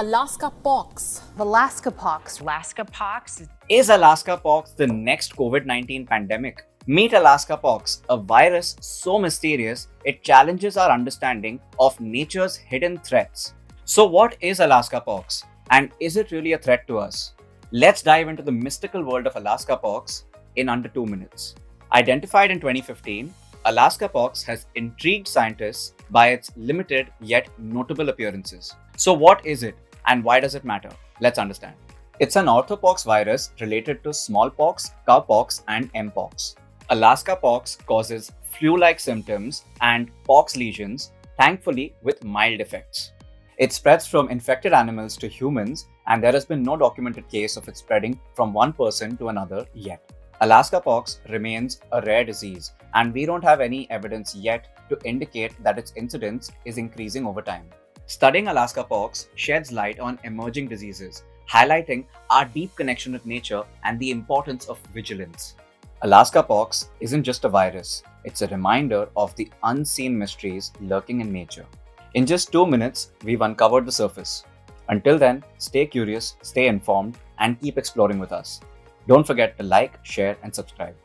Alaska pox. Alaska pox. Alaska pox. Is Alaska pox the next COVID 19 pandemic? Meet Alaska pox, a virus so mysterious it challenges our understanding of nature's hidden threats. So, what is Alaska pox? And is it really a threat to us? Let's dive into the mystical world of Alaska pox in under two minutes. Identified in 2015, Alaska pox has intrigued scientists by its limited yet notable appearances. So, what is it and why does it matter? Let's understand. It's an orthopox virus related to smallpox, cowpox, and mpox. Alaska pox causes flu like symptoms and pox lesions, thankfully, with mild effects. It spreads from infected animals to humans, and there has been no documented case of it spreading from one person to another yet. Alaska pox remains a rare disease, and we don't have any evidence yet to indicate that its incidence is increasing over time. Studying Alaska pox sheds light on emerging diseases, highlighting our deep connection with nature and the importance of vigilance. Alaska pox isn't just a virus, it's a reminder of the unseen mysteries lurking in nature. In just two minutes, we've uncovered the surface. Until then, stay curious, stay informed, and keep exploring with us. Don't forget to like, share, and subscribe.